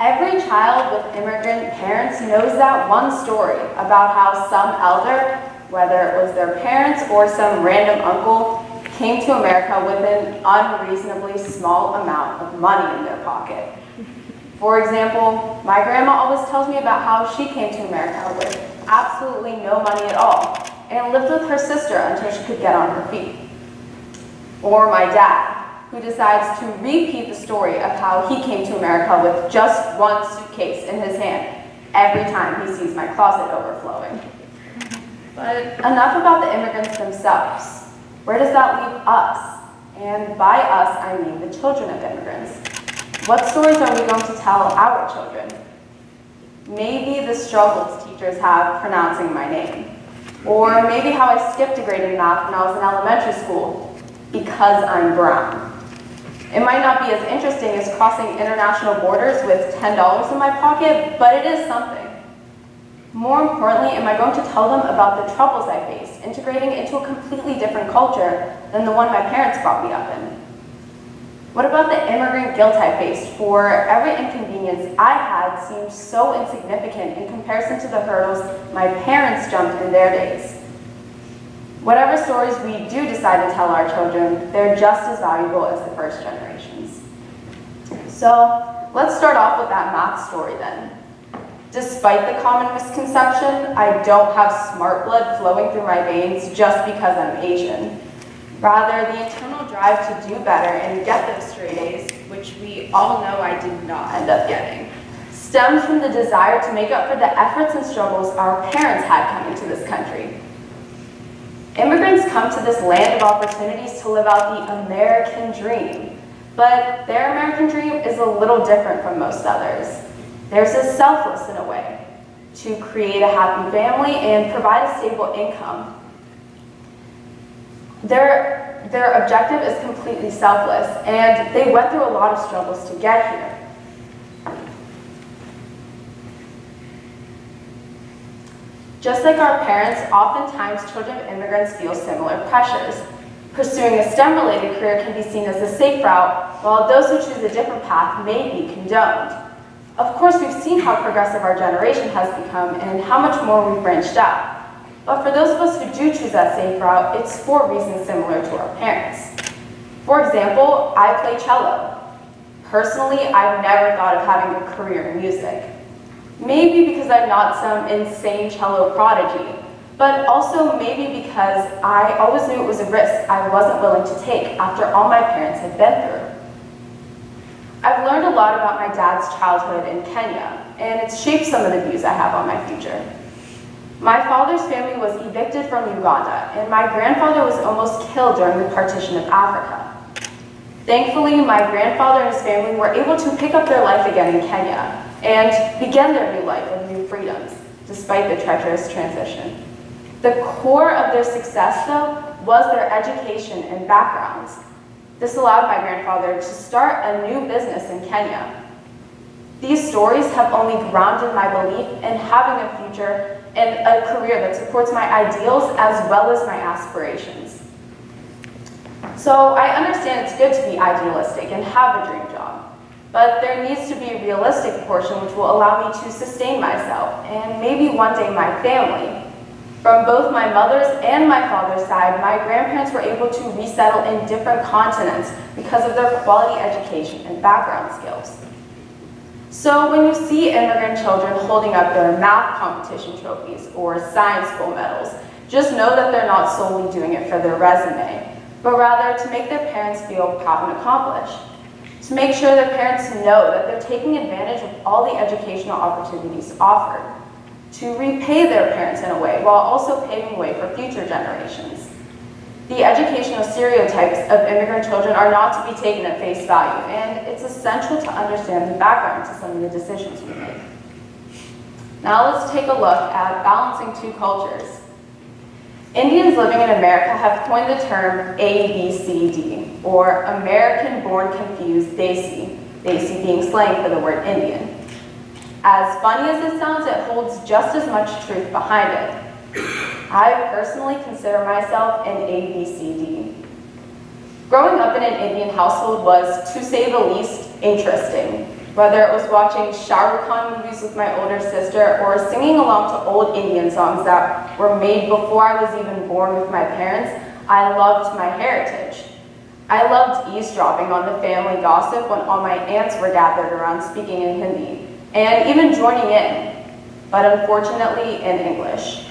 Every child with immigrant parents knows that one story about how some elder, whether it was their parents or some random uncle, came to America with an unreasonably small amount of money in their pocket. For example, my grandma always tells me about how she came to America with absolutely no money at all and lived with her sister until she could get on her feet. Or my dad, who decides to repeat the story of how he came to America with just one suitcase in his hand every time he sees my closet overflowing. But enough about the immigrants themselves. Where does that leave us? And by us, I mean the children of immigrants. What stories are we going to tell our children? Maybe the struggles teachers have pronouncing my name. Or maybe how I skipped a grade in math when I was in elementary school because I'm brown. It might not be as interesting as crossing international borders with $10 in my pocket, but it is something. More importantly, am I going to tell them about the troubles I face integrating into a completely different culture than the one my parents brought me up in? What about the immigrant guilt I faced for every inconvenience I had seemed so insignificant in comparison to the hurdles my parents jumped in their days? Whatever stories we do decide to tell our children, they're just as valuable as the first generations. So let's start off with that math story then. Despite the common misconception, I don't have smart blood flowing through my veins just because I'm Asian. Rather, the internal drive to do better and get those straight A's, which we all know I did not end up getting, stems from the desire to make up for the efforts and struggles our parents had coming to this country. Immigrants come to this land of opportunities to live out the American dream, but their American dream is a little different from most others. Theirs is selfless in a way, to create a happy family and provide a stable income. Their, their objective is completely selfless, and they went through a lot of struggles to get here. Just like our parents, oftentimes children of immigrants feel similar pressures. Pursuing a STEM-related career can be seen as a safe route, while those who choose a different path may be condoned. Of course, we've seen how progressive our generation has become and how much more we've branched out. But for those of us who do choose that safe route, it's for reasons similar to our parents. For example, I play cello. Personally, I've never thought of having a career in music. Maybe because I'm not some insane cello prodigy, but also maybe because I always knew it was a risk I wasn't willing to take after all my parents had been through. I've learned a lot about my dad's childhood in Kenya, and it's shaped some of the views I have on my future. My father's family was evicted from Uganda, and my grandfather was almost killed during the partition of Africa. Thankfully, my grandfather and his family were able to pick up their life again in Kenya, and begin their new life with new freedoms, despite the treacherous transition. The core of their success, though, was their education and backgrounds. This allowed my grandfather to start a new business in Kenya. These stories have only grounded my belief in having a future and a career that supports my ideals as well as my aspirations. So I understand it's good to be idealistic and have a dream job. But there needs to be a realistic portion which will allow me to sustain myself and maybe one day my family. From both my mother's and my father's side, my grandparents were able to resettle in different continents because of their quality education and background skills. So when you see immigrant children holding up their math competition trophies or science school medals, just know that they're not solely doing it for their resume, but rather to make their parents feel proud and accomplished to make sure that parents know that they're taking advantage of all the educational opportunities offered, to repay their parents in a way while also paving way for future generations. The educational stereotypes of immigrant children are not to be taken at face value, and it's essential to understand the background to some of the decisions we make. Now let's take a look at balancing two cultures. Indians living in America have coined the term ABCD, or American Born Confused Desi, Desi being slang for the word Indian. As funny as it sounds, it holds just as much truth behind it. I personally consider myself an ABCD. Growing up in an Indian household was, to say the least, interesting. Whether it was watching Shah Rukh Khan movies with my older sister or singing along to old Indian songs that were made before I was even born with my parents, I loved my heritage. I loved eavesdropping on the family gossip when all my aunts were gathered around speaking in Hindi, and even joining in, but unfortunately in English.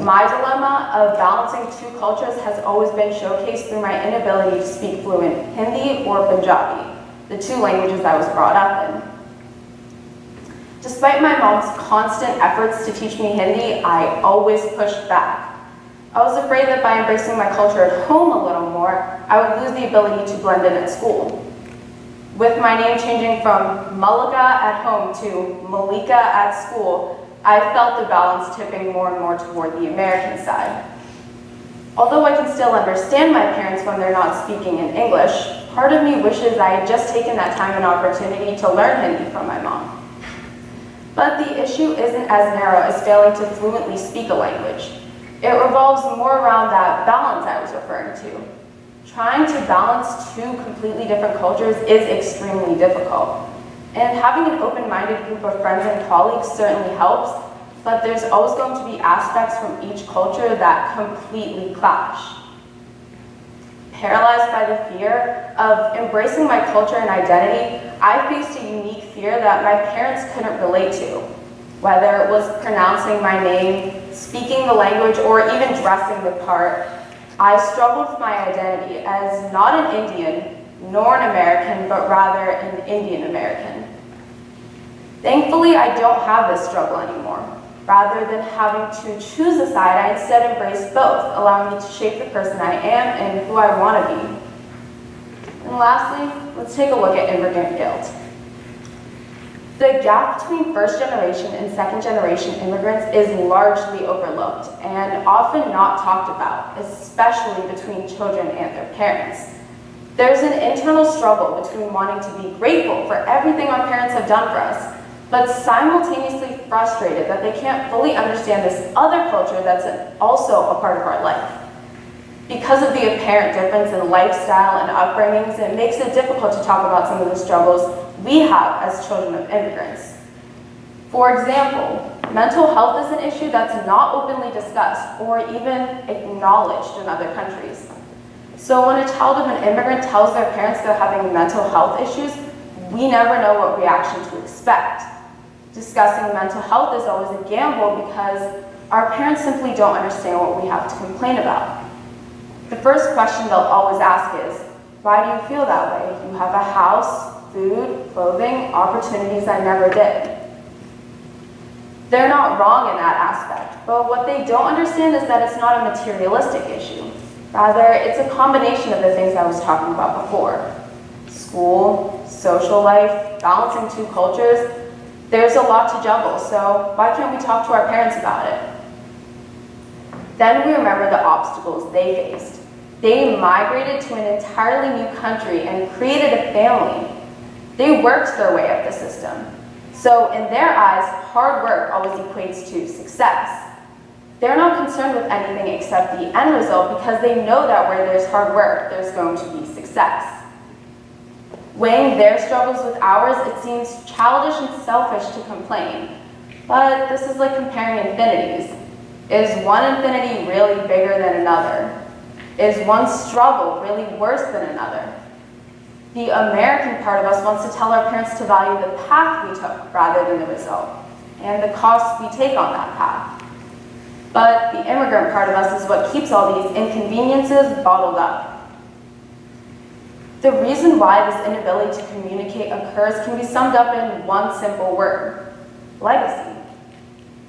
My dilemma of balancing two cultures has always been showcased through my inability to speak fluent Hindi or Punjabi, the two languages I was brought up in. Despite my mom's constant efforts to teach me Hindi, I always pushed back. I was afraid that by embracing my culture at home a little more, I would lose the ability to blend in at school. With my name changing from Malika at home to Malika at school, I felt the balance tipping more and more toward the American side. Although I can still understand my parents when they're not speaking in English, part of me wishes I had just taken that time and opportunity to learn Hindi from my mom. But the issue isn't as narrow as failing to fluently speak a language. It revolves more around that balance I was referring to. Trying to balance two completely different cultures is extremely difficult. And having an open-minded group of friends and colleagues certainly helps, but there's always going to be aspects from each culture that completely clash. Paralyzed by the fear of embracing my culture and identity, I faced a unique fear that my parents couldn't relate to, whether it was pronouncing my name, speaking the language, or even dressing the part. I struggled with my identity as not an Indian, nor an American, but rather an Indian American. Thankfully, I don't have this struggle anymore. Rather than having to choose a side, I instead embrace both, allowing me to shape the person I am and who I want to be. And lastly, let's take a look at immigrant guilt. The gap between first generation and second generation immigrants is largely overlooked and often not talked about, especially between children and their parents. There's an internal struggle between wanting to be grateful for everything our parents have done for us, but simultaneously frustrated that they can't fully understand this other culture that's also a part of our life. Because of the apparent difference in lifestyle and upbringings, it makes it difficult to talk about some of the struggles we have as children of immigrants. For example, mental health is an issue that's not openly discussed or even acknowledged in other countries. So when a child of an immigrant tells their parents they're having mental health issues, we never know what reaction to expect. Discussing mental health is always a gamble because our parents simply don't understand what we have to complain about. The first question they'll always ask is, why do you feel that way? You have a house, food, clothing, opportunities I never did. They're not wrong in that aspect, but what they don't understand is that it's not a materialistic issue. Rather, it's a combination of the things I was talking about before. School, social life, balancing two cultures, there's a lot to juggle, so why can't we talk to our parents about it? Then we remember the obstacles they faced. They migrated to an entirely new country and created a family. They worked their way up the system. So in their eyes, hard work always equates to success. They're not concerned with anything except the end result because they know that where there's hard work, there's going to be success. Weighing their struggles with ours, it seems childish and selfish to complain. But this is like comparing infinities. Is one infinity really bigger than another? Is one struggle really worse than another? The American part of us wants to tell our parents to value the path we took rather than the result, and the costs we take on that path. But the immigrant part of us is what keeps all these inconveniences bottled up. The reason why this inability to communicate occurs can be summed up in one simple word, legacy.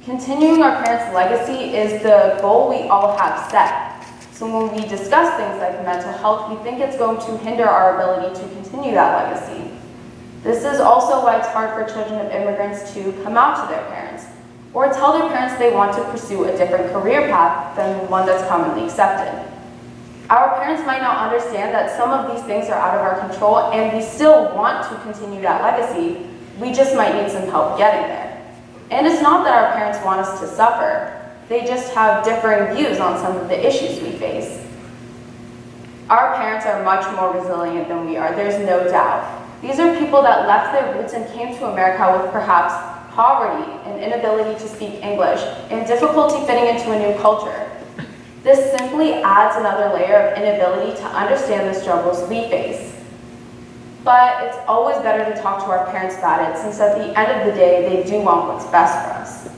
Continuing our parents' legacy is the goal we all have set. So when we discuss things like mental health, we think it's going to hinder our ability to continue that legacy. This is also why it's hard for children of immigrants to come out to their parents or tell their parents they want to pursue a different career path than one that's commonly accepted. Our parents might not understand that some of these things are out of our control and we still want to continue that legacy, we just might need some help getting there. And it's not that our parents want us to suffer, they just have differing views on some of the issues we face. Our parents are much more resilient than we are, there's no doubt. These are people that left their roots and came to America with perhaps poverty and inability to speak English and difficulty fitting into a new culture. This simply adds another layer of inability to understand the struggles we face. But it's always better to talk to our parents about it since at the end of the day, they do want what's best for us.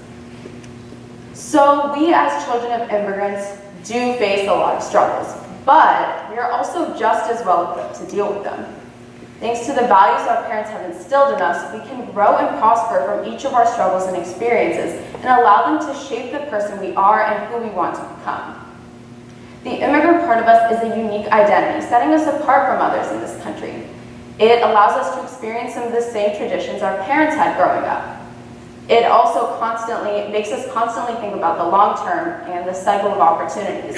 So we as children of immigrants do face a lot of struggles, but we are also just as well equipped to deal with them. Thanks to the values our parents have instilled in us, we can grow and prosper from each of our struggles and experiences and allow them to shape the person we are and who we want to become. The immigrant part of us is a unique identity, setting us apart from others in this country. It allows us to experience some of the same traditions our parents had growing up. It also constantly makes us constantly think about the long term and the cycle of opportunities.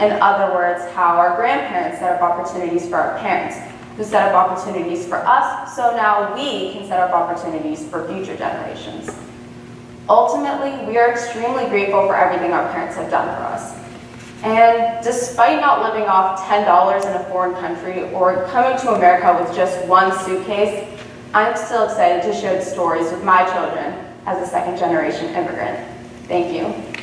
In other words, how our grandparents set up opportunities for our parents, who set up opportunities for us, so now we can set up opportunities for future generations. Ultimately, we are extremely grateful for everything our parents have done for us. And despite not living off $10 in a foreign country or coming to America with just one suitcase, I'm still excited to share the stories with my children as a second generation immigrant. Thank you.